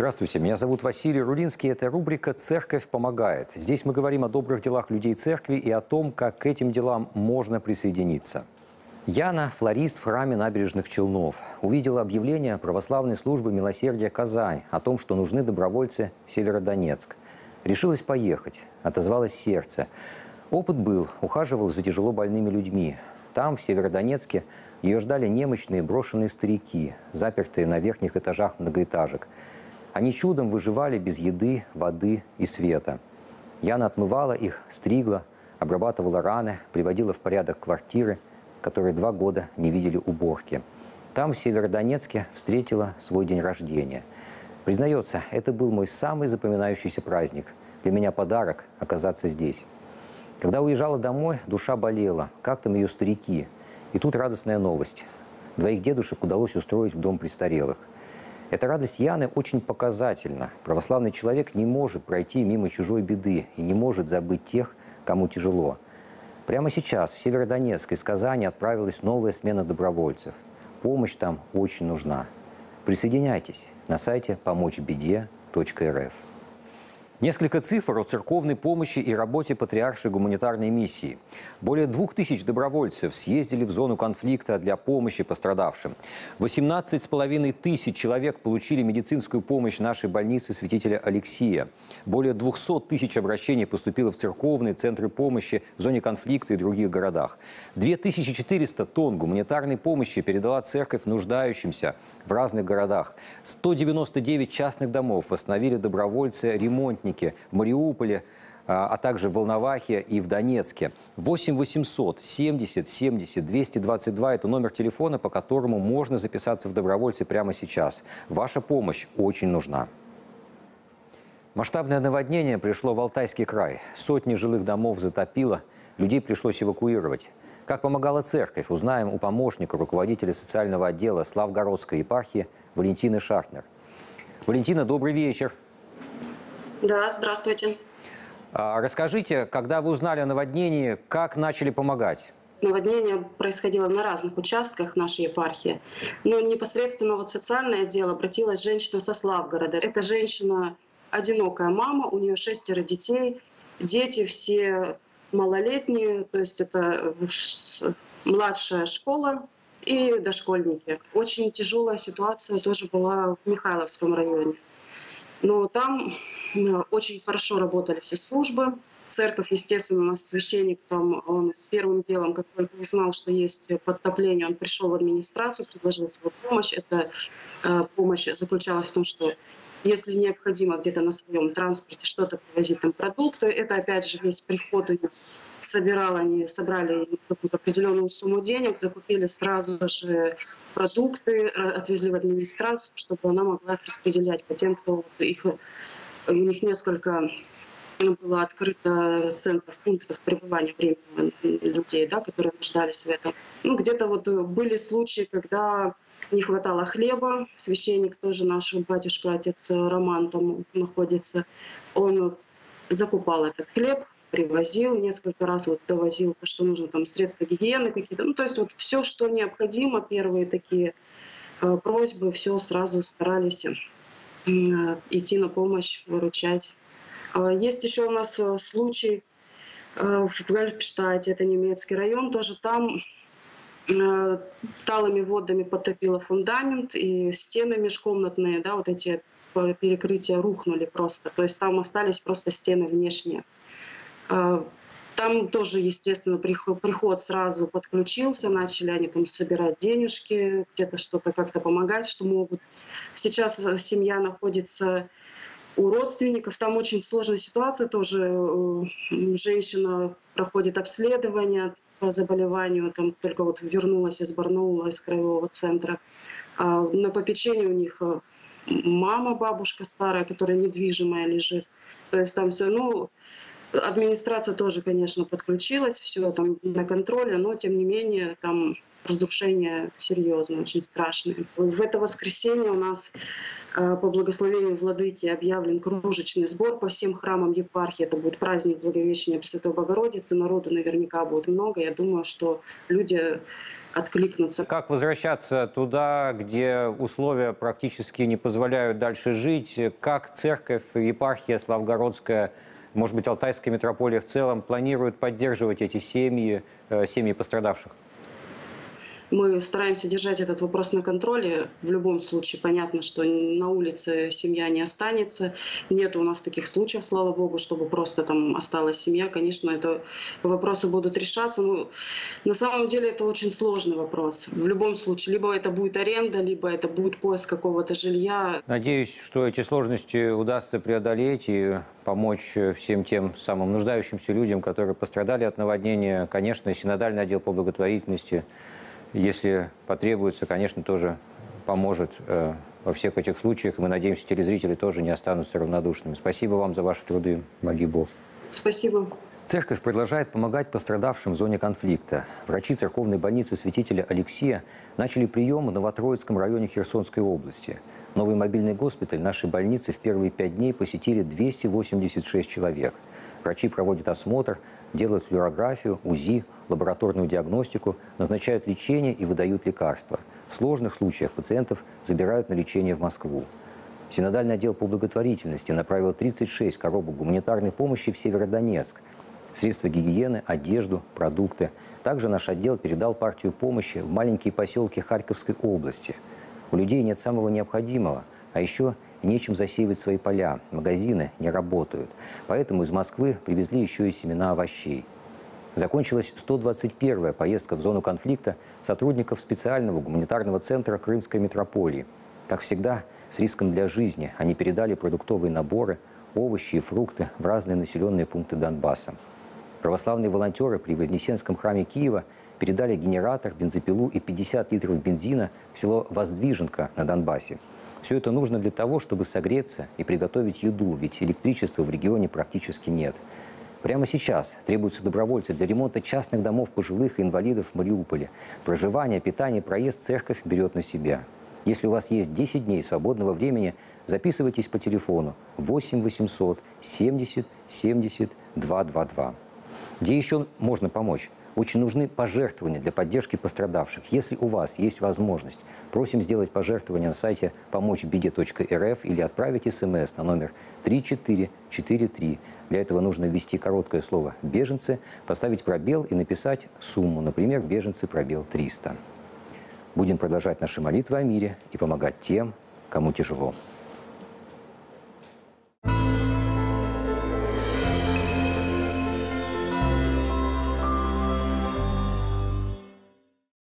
Здравствуйте, меня зовут Василий Рулинский. Это рубрика «Церковь помогает». Здесь мы говорим о добрых делах людей церкви и о том, как к этим делам можно присоединиться. Яна, флорист в храме набережных Челнов, увидела объявление православной службы «Милосердие Казань» о том, что нужны добровольцы в Северодонецк. Решилась поехать, отозвалось сердце. Опыт был, ухаживал за тяжело больными людьми. Там, в Северодонецке, ее ждали немощные брошенные старики, запертые на верхних этажах многоэтажек – они чудом выживали без еды, воды и света. Яна отмывала их, стригла, обрабатывала раны, приводила в порядок квартиры, которые два года не видели уборки. Там, в Северодонецке, встретила свой день рождения. Признается, это был мой самый запоминающийся праздник. Для меня подарок оказаться здесь. Когда уезжала домой, душа болела. Как там ее старики? И тут радостная новость. Двоих дедушек удалось устроить в дом престарелых. Эта радость Яны очень показательна. Православный человек не может пройти мимо чужой беды и не может забыть тех, кому тяжело. Прямо сейчас в Северодонецк из Казани отправилась новая смена добровольцев. Помощь там очень нужна. Присоединяйтесь на сайте помочьбеде.рф. Несколько цифр о церковной помощи и работе патриаршей гуманитарной миссии. Более двух тысяч добровольцев съездили в зону конфликта для помощи пострадавшим. 18,5 тысяч человек получили медицинскую помощь нашей больницы святителя Алексия. Более 200 тысяч обращений поступило в церковные центры помощи в зоне конфликта и других городах. 2400 тонн гуманитарной помощи передала церковь нуждающимся в разных городах. 199 частных домов восстановили добровольцы-ремонтники ремонтники в Мариуполе, а, а также в Волновахе и в Донецке. 8 800 70 70 222 – это номер телефона, по которому можно записаться в добровольцы прямо сейчас. Ваша помощь очень нужна. Масштабное наводнение пришло в Алтайский край. Сотни жилых домов затопило, людей пришлось эвакуировать. Как помогала церковь, узнаем у помощника руководителя социального отдела Славгородской епархии Валентины Шахнер. Валентина, добрый вечер. Да, здравствуйте. А, расскажите, когда вы узнали о наводнении, как начали помогать? Наводнение происходило на разных участках нашей епархии. Но непосредственно вот социальное дело обратилась женщина со Славгорода. Эта женщина одинокая мама, у нее шестеро детей. Дети все малолетние, то есть это младшая школа и дошкольники. Очень тяжелая ситуация тоже была в Михайловском районе. Но там очень хорошо работали все службы. Церковь, естественно, у нас священник там, он первым делом, как только узнал, что есть подтопление, он пришел в администрацию, предложил свою помощь. Эта э, помощь заключалась в том, что если необходимо где-то на своем транспорте что-то привозить, там продукты, это опять же весь приход собирал, они собрали какую-то определенную сумму денег, закупили сразу же продукты, отвезли в администрацию, чтобы она могла их распределять по тем, кто их у них несколько было открыто центров, пунктов пребывания временного людей, да, которые нуждались в этом. Ну, где-то вот были случаи, когда не хватало хлеба. Священник тоже наш батюшка, отец Роман там находится. Он закупал этот хлеб, привозил несколько раз, вот довозил, что нужно, там средства гигиены какие-то. Ну, то есть вот все, что необходимо, первые такие э, просьбы, все сразу старались идти на помощь, выручать. А есть еще у нас э, случай э, в Гальпштадте, это немецкий район, тоже там э, талыми водами потопило фундамент, и стены межкомнатные, да, вот эти перекрытия рухнули просто. То есть там остались просто стены внешние. А, там тоже, естественно, приход, сразу подключился, начали они там собирать денежки, где-то что-то как-то помогать, что могут. Сейчас семья находится у родственников, там очень сложная ситуация тоже. Э, женщина проходит обследование заболеванию, там только вот вернулась из Барнаула, из краевого центра. А на попечении у них э, мама, бабушка старая, которая недвижимая лежит. То есть там все, ну, Администрация тоже, конечно, подключилась, все там на контроле, но тем не менее там разрушения серьезные, очень страшные. В это воскресенье у нас э, по благословению Владыки объявлен кружечный сбор по всем храмам епархии. Это будет праздник Благовещения Пресвятой Богородицы. Народу наверняка будет много. Я думаю, что люди откликнуться. Как возвращаться туда, где условия практически не позволяют дальше жить? Как церковь, епархия Славгородская, может быть, Алтайская митрополия в целом планируют поддерживать эти семьи, э, семьи пострадавших? Мы стараемся держать этот вопрос на контроле. В любом случае, понятно, что на улице семья не останется. Нет у нас таких случаев, слава богу, чтобы просто там осталась семья. Конечно, это вопросы будут решаться. Но на самом деле это очень сложный вопрос. В любом случае, либо это будет аренда, либо это будет поиск какого-то жилья. Надеюсь, что эти сложности удастся преодолеть и помочь всем тем самым нуждающимся людям, которые пострадали от наводнения. Конечно, Синодальный отдел по благотворительности – если потребуется, конечно, тоже поможет э, во всех этих случаях. Мы надеемся, телезрители тоже не останутся равнодушными. Спасибо вам за ваши труды. Боги Бог. Спасибо. Церковь продолжает помогать пострадавшим в зоне конфликта. Врачи церковной больницы святителя Алексея начали прием в Новотроицком районе Херсонской области. Новый мобильный госпиталь нашей больницы в первые пять дней посетили 286 человек. Врачи проводят осмотр, делают флюорографию, УЗИ, лабораторную диагностику, назначают лечение и выдают лекарства. В сложных случаях пациентов забирают на лечение в Москву. Синодальный отдел по благотворительности направил 36 коробок гуманитарной помощи в Северодонецк. Средства гигиены, одежду, продукты. Также наш отдел передал партию помощи в маленькие поселки Харьковской области. У людей нет самого необходимого, а еще нечем засеивать свои поля, магазины не работают. Поэтому из Москвы привезли еще и семена овощей. Закончилась 121-я поездка в зону конфликта сотрудников специального гуманитарного центра Крымской метрополии. Как всегда, с риском для жизни они передали продуктовые наборы, овощи и фрукты в разные населенные пункты Донбасса. Православные волонтеры при Вознесенском храме Киева передали генератор, бензопилу и 50 литров бензина в село Воздвиженко на Донбассе. Все это нужно для того, чтобы согреться и приготовить еду, ведь электричества в регионе практически нет – Прямо сейчас требуются добровольцы для ремонта частных домов пожилых и инвалидов в Мариуполе. Проживание, питание, проезд церковь берет на себя. Если у вас есть 10 дней свободного времени, записывайтесь по телефону 8 800 70 70 222. Где еще можно помочь? Очень нужны пожертвования для поддержки пострадавших. Если у вас есть возможность, просим сделать пожертвование на сайте помочьбеде.рф или отправить смс на номер 3443. Для этого нужно ввести короткое слово «беженцы», поставить пробел и написать сумму, например, «беженцы пробел 300». Будем продолжать наши молитвы о мире и помогать тем, кому тяжело.